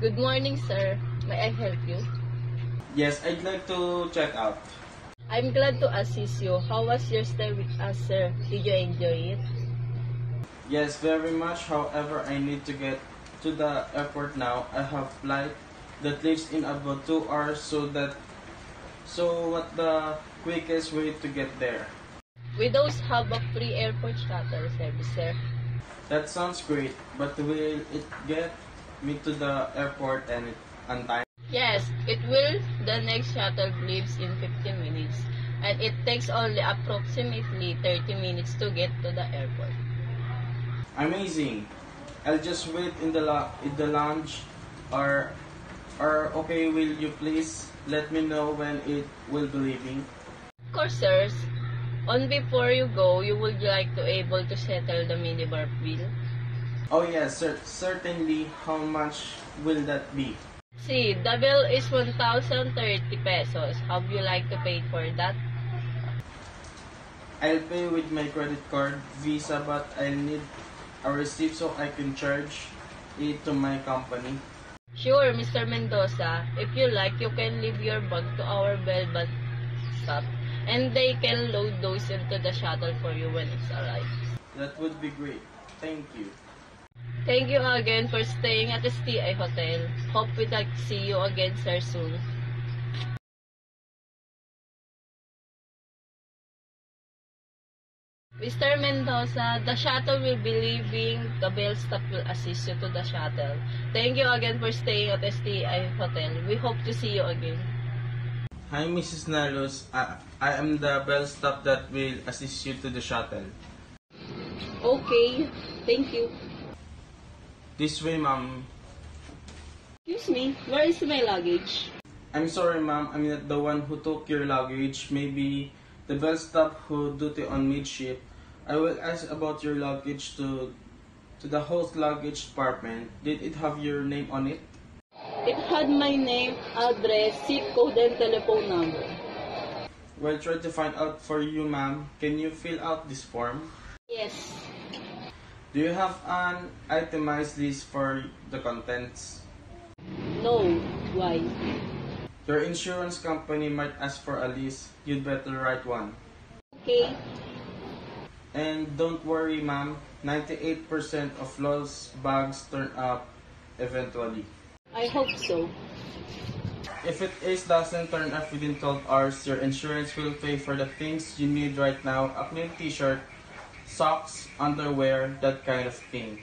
Good morning, sir. May I help you? Yes, I'd like to check out. I'm glad to assist you. How was your stay with us, sir? Did you enjoy it? Yes, very much. However, I need to get to the airport now. I have flight that leaves in about two hours. So that, so what the quickest way to get there? We those have a free airport shuttle service, sir. That sounds great. But will it get me to the airport and it, on time? Yes, it will. The next shuttle leaves in 15 minutes. And it takes only approximately 30 minutes to get to the airport. Amazing. I'll just wait in the lo- in the lounge, or, or okay. Will you please let me know when it will be leaving? Of course, sirs. On before you go, you would like to able to settle the minibar bill. Oh yes, cer- certainly. How much will that be? See, the bill is 1,030 pesos. How would you like to pay for that? I'll pay with my credit card, Visa, but I'll need a receipt so I can charge it to my company. Sure, Mr. Mendoza. If you like, you can leave your bag to our Belbat stop. And they can load those into the shuttle for you when it's arrived. That would be great. Thank you. Thank you again for staying at the STI Hotel. Hope we like to see you again, sir, soon. Mr. Mendoza, the shuttle will be leaving. The bell stop will assist you to the shuttle. Thank you again for staying at STI Hotel. We hope to see you again. Hi, Mrs. Nalos. I, I am the bell stop that will assist you to the shuttle. Okay, thank you. This way, ma'am. Excuse me, where is my luggage? I'm sorry, ma'am. I'm not the one who took your luggage. Maybe the bell stop who duty on midship. I will ask about your luggage to to the host luggage department. Did it have your name on it? It had my name, address, zip code, and telephone number. Well, try to find out for you, ma'am. Can you fill out this form? Do you have an itemized list for the contents? No. Why? Your insurance company might ask for a list. You'd better write one. Okay. And don't worry, ma'am. 98% of lost bags turn up eventually. I hope so. If it is doesn't turn up within 12 hours, your insurance will pay for the things you need right now. A clean t-shirt, socks, underwear, that kind of thing.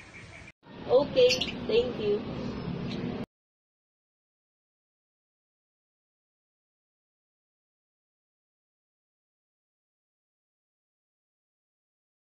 Okay, thank you.